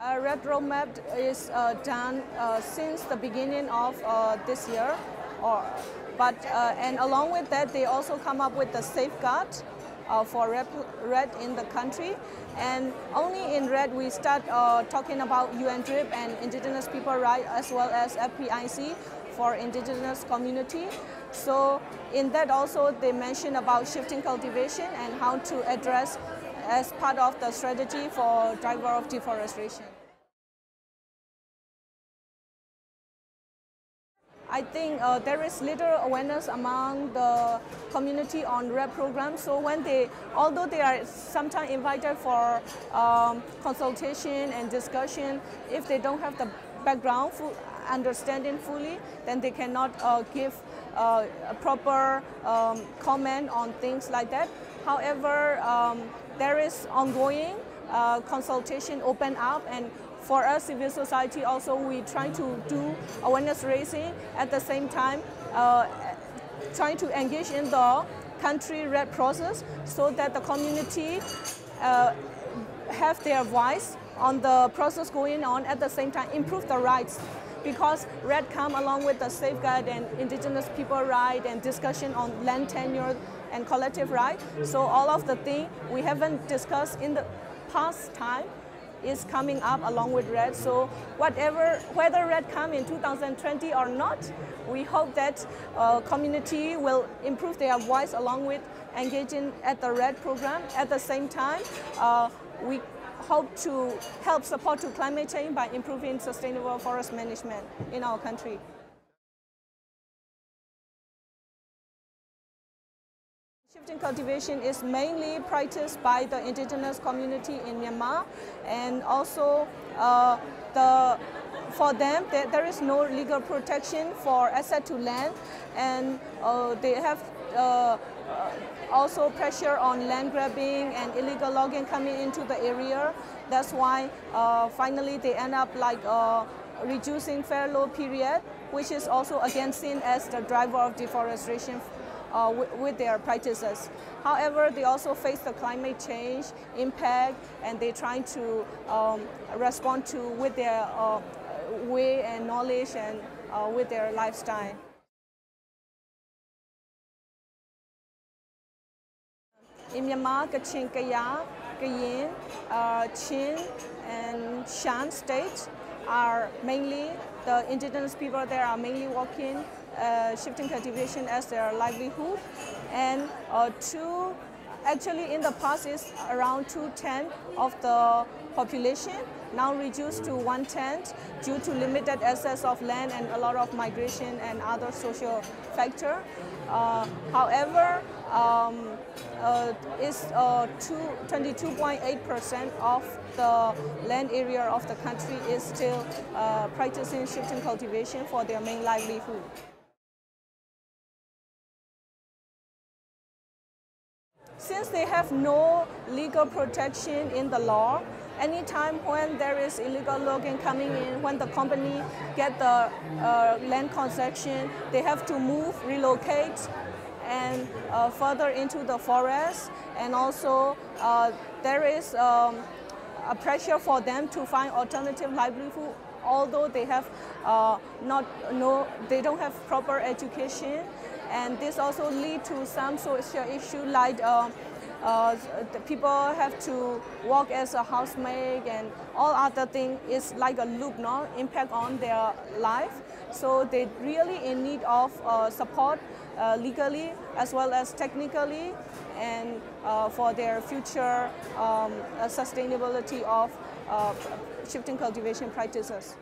Uh, REDD Roadmap is uh, done uh, since the beginning of uh, this year, or, but uh, and along with that, they also come up with the safeguard uh, for REDD, REDD, in the country. And only in REDD we start talking about UN UNDRIP and Indigenous People Rights as well as FPIC for Indigenous community. So in that also they mention about shifting cultivation and how to address as part of the strategy for driver of deforestation. I think uh, there is little awareness among the community on REDD programs. So when they, although they are sometimes invited for um, consultation and discussion, if they don't have the background full understanding fully, then they cannot uh, give uh, a proper um, comment on things like that. However, um, there is ongoing uh, consultation open up and for us civil society also we try to do awareness raising. At the same time uh, trying to engage in the country REDD process so that the community uh, have their voice on the process going on. At the same time improve the rights because REDD come along with the safeguard and indigenous people right and discussion on land tenure and collective right. So all of the thing we haven't discussed in the past time is coming up along with REDD. So whatever, whether REDD come in 2020 or not, we hope that uh, community will improve their voice along with engaging at the REDD program. At the same time, uh, we hope to help support to climate change by improving sustainable forest management in our country. Shifting cultivation is mainly practiced by the indigenous community in Myanmar and also uh, the, for them there, is no legal protection for asset to land and uh, they have uh, also pressure on land grabbing and illegal logging coming into the area. That's why uh, finally they end up like uh, reducing fallow period, which is also again seen as the driver of deforestation uh, with their practices. However, they also face the climate change impact and they're trying to um, respond to with their uh, way and knowledge and uh, with their lifestyle. In Myanmar, Kachin, Kaya, Kayin, uh, Chin, and Shan states are mainly, the indigenous people there are mainly working uh, shifting cultivation as their livelihood. And uh, two, actually in the past is around two-tenths of the population, now reduced to one-tenth due to limited access of land and a lot of migration and other social factor. Uh, however, um, uh, is 22.8% uh, of the land area of the country is still uh, practicing shifting cultivation for their main livelihood. Since they have no legal protection in the law, anytime when there is illegal logging coming in, when the company get the uh, land concession, they have to move, relocate, and uh, further into the forest. And also uh, there is um, a pressure for them to find alternative livelihood although they have uh, not no they don't have proper education and this also lead to some social issue like uh, uh, people have to work as a housemaid and all other things is like a loop, no? impact on their life. So they really in need of uh, support uh, legally as well as technically and uh, for their future um, sustainability of uh, shifting cultivation practices.